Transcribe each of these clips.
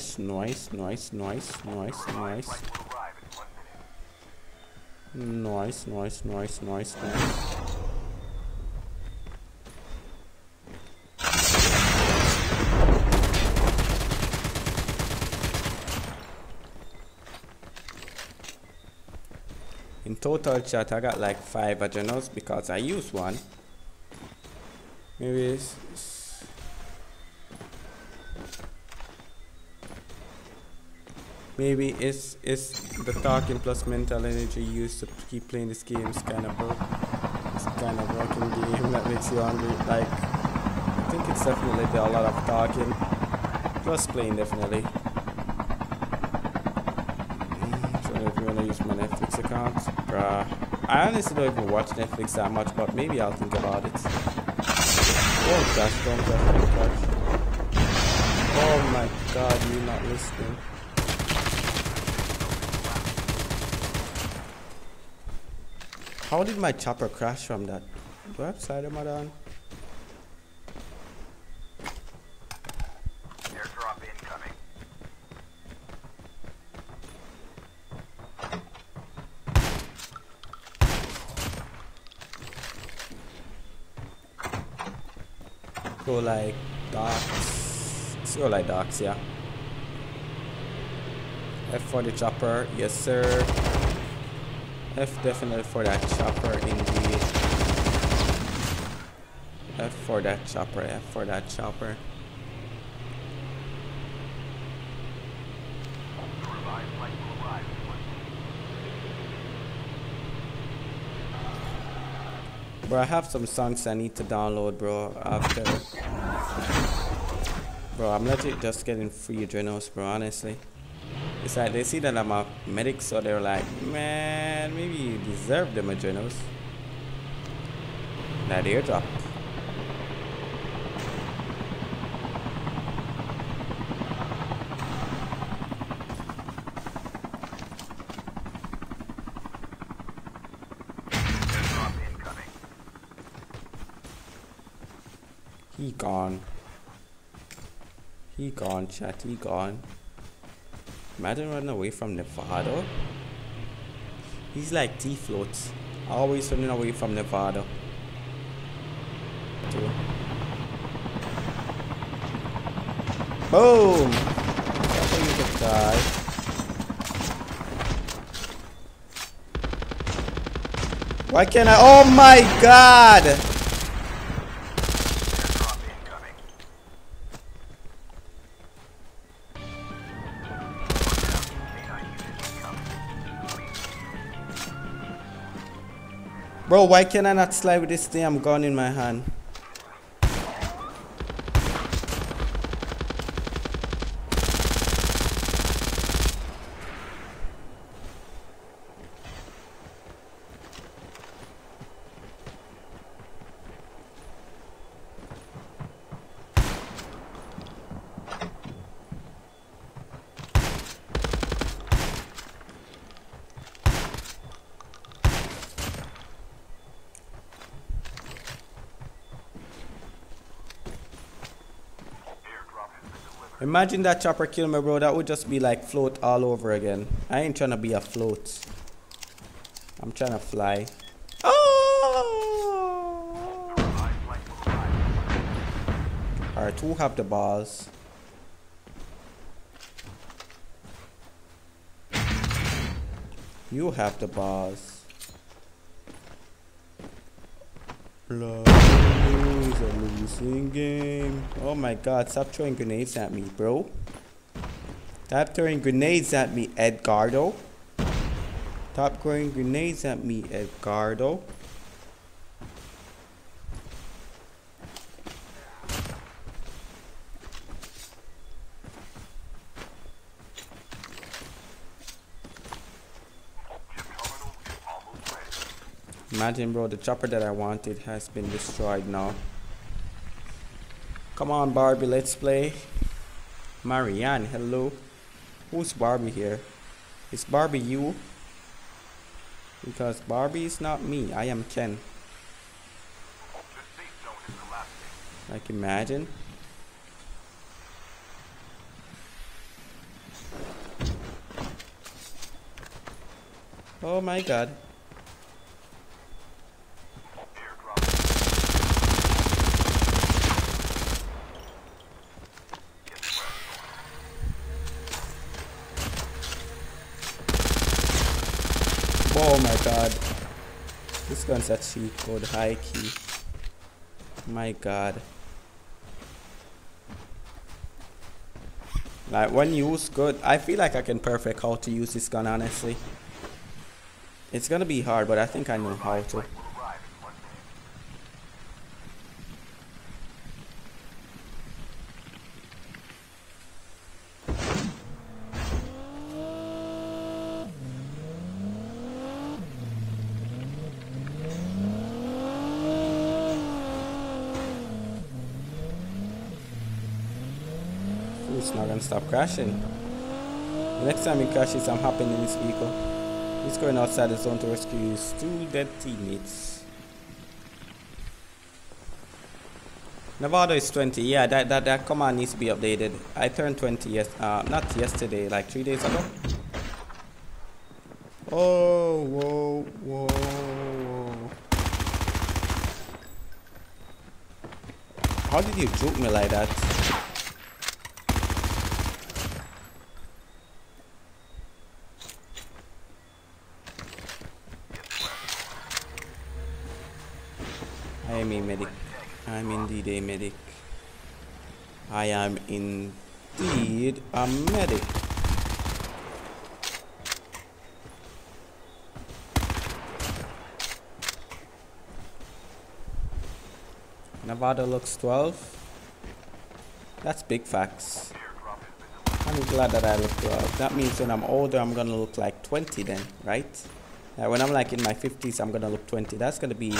Nice, nice, nice, nice, nice, nice. Nice, nice, nice, nice, nice. In total chat I got like five adrenals because I used one. Maybe Maybe it's it's the talking plus mental energy used to keep playing this game is kind of broke. It's kind of broken game that makes you hungry. Like I think it's definitely a lot of talking plus playing definitely. So if you wanna use my Netflix account, bruh. I honestly don't even watch Netflix that much, but maybe I'll think about it. Oh, don't crash, don't. Oh my god, you're not listening. How did my chopper crash from that? Do I have side armor on? Go like docks. Let's go like docks, yeah. F for the chopper, yes sir. F definitely for that chopper indeed. F for that chopper, F for that chopper. Bro, I have some songs I need to download, bro, after. Bro, I'm legit just getting free adrenals, bro, honestly. It's like they see that I'm a medic, so they're like, man, maybe you deserve the adrenals. That airdrop. He gone. He gone, chat, he gone. Imagine running away from Nevvado. He's like T floats. Always running away from Nevvado. Boom! That's how you get die. Why can't I? Oh my god! Bro, why can I not slide with this damn gun in my hand? Imagine that chopper kill me, bro. That would just be like float all over again. I ain't trying to be a float. I'm trying to fly. Oh! Alright, who have the balls? You have the balls. Is a losing game. Oh my god, stop throwing grenades at me, bro. Stop throwing grenades at me, Edgardo. Stop throwing grenades at me, Edgardo. Imagine, bro, the chopper that I wanted has been destroyed now. Come on, Barbie, let's play. Marianne, hello. Who's Barbie here? Is Barbie you? Because Barbie is not me, I am Ken. Like imagine. Oh my god. Gun's a cheat code, high key. My god. Like when used good, I feel like I can perfect how to use this gun honestly. It's gonna be hard, but I think I know how to. Not gonna stop crashing. The next time it crashes, I'm hopping in this vehicle. He's going outside the zone to rescue his two dead teammates. Nevvado is 20. Yeah, that, that, that command needs to be updated. I turned 20 yes, uh, not yesterday, like three days ago. Oh, whoa, whoa, whoa. How did you juke me like that? I am a medic. I am indeed a medic. I am indeed a medic. Nevvado looks 12. That's big facts. I'm glad that I look 12. That means when I'm older, I'm gonna look like 20 then, right? Uh, when I'm like in my 50s, I'm gonna look 20. That's gonna be.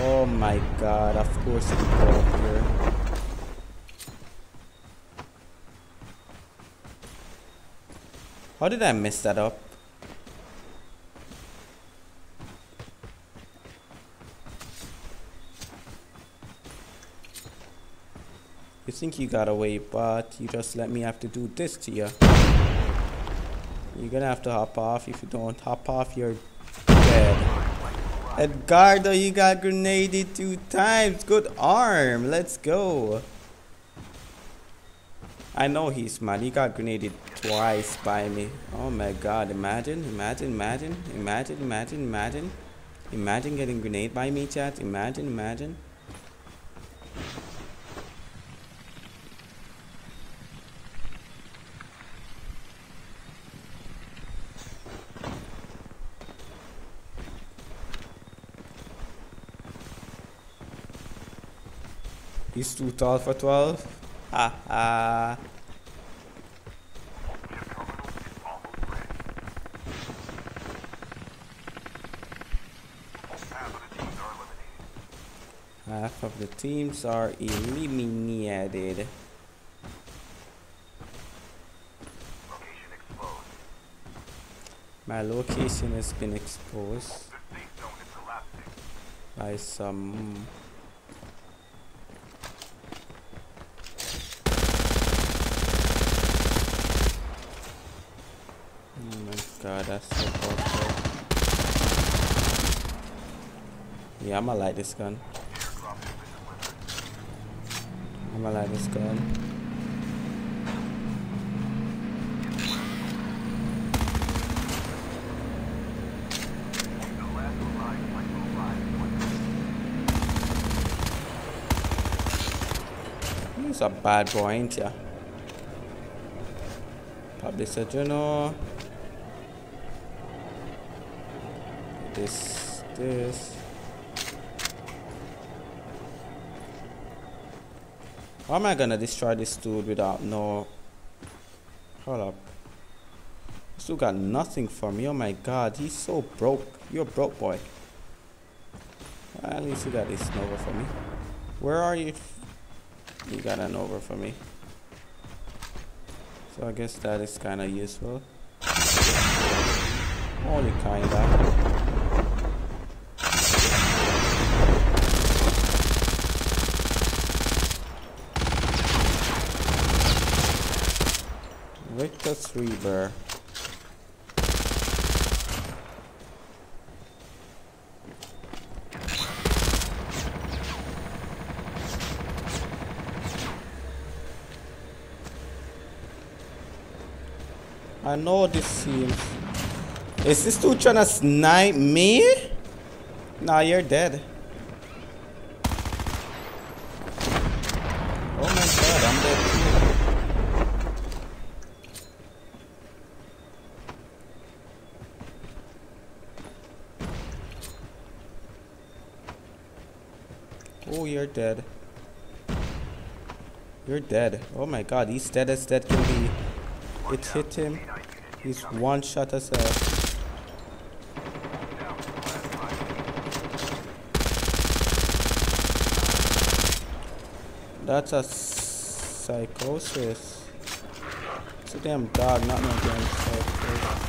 Oh my god, of course up here. How did I mess that up? You think you got away, but you just let me have to do this to you. You're gonna have to hop off. If you don't hop off, you're dead. Edgardo, you got grenaded two times. Good arm. Let's go. I know he's mad. He got grenaded twice by me. Oh my god. Imagine, imagine, imagine, imagine, imagine, imagine. Imagine getting grenade by me, chat. Imagine, imagine. He's too tall for 12. Ha ha. Half of the teams are eliminated. My location has been exposed by some. Oh my god, that's so powerful. Yeah, I'ma light this gun. I'ma light this gun. He's a bad boy, ain't ya? Probably said, you know. This, this. How am I gonna destroy this dude without no. Hold up. This dude got nothing for me. Oh my god, he's so broke. You're broke, boy. Well, at least you got this Nova for me. Where are you? You got an over for me. So I guess that is kind of useful. Only kinda. a three bear. I know this seems. Is this dude trying to snipe me? Nah, you're dead. You're dead. You're dead. Oh my god, he's dead as dead can be. It hit him. He's one shot as hell. That's a psychosis. It's a damn dog, not no damn psychosis.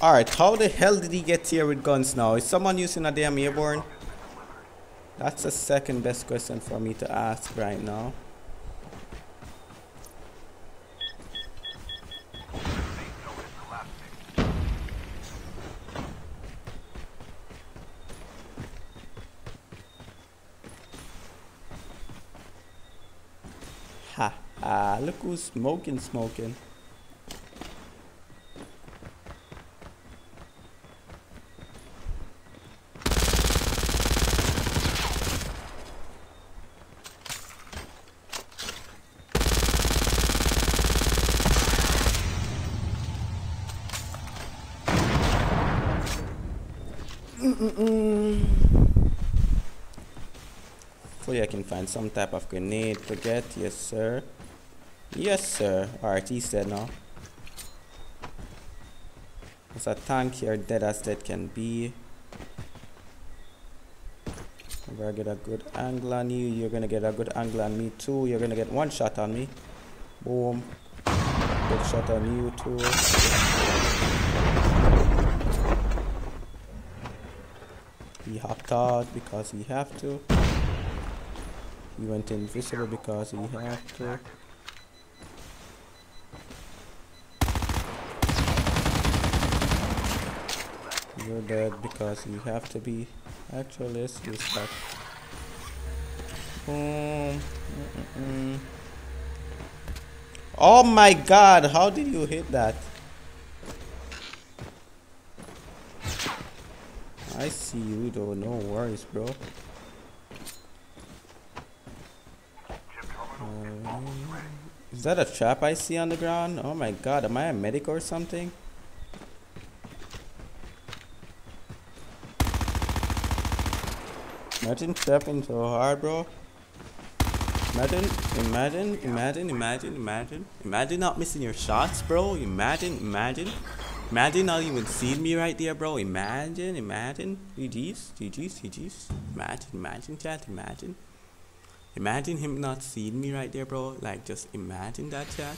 Alright, how the hell did he get here with guns now? Is someone using a damn airborne? That's the second best question for me to ask right now. Ha ha, look who's smoking, smoking. Hopefully I can find some type of grenade to get. Yes, sir. Yes, sir. Alright, he's dead now. There's a tank here, dead as dead can be. If I get a good angle on you, you're gonna get a good angle on me too. You're gonna get one shot on me. Boom. Good shot on you too. He hopped out because he have to. He went invisible because he have to. You're dead because you have to be. Actually, let's. Boom. Mm-mm-mm. Oh my god, how did you hit that? I see you though, no worries, bro. Uh, is that a trap I see on the ground? Oh my god, am I a medic or something? Imagine trapping so hard, bro. Imagine, imagine, imagine, imagine, imagine. Imagine not missing your shots, bro. Imagine, imagine. Imagine not even seeing me right there, bro. Imagine, imagine. GG's, GG's, GG's. Imagine, imagine, chat, imagine. Imagine him not seeing me right there, bro. Like, just imagine that, chat.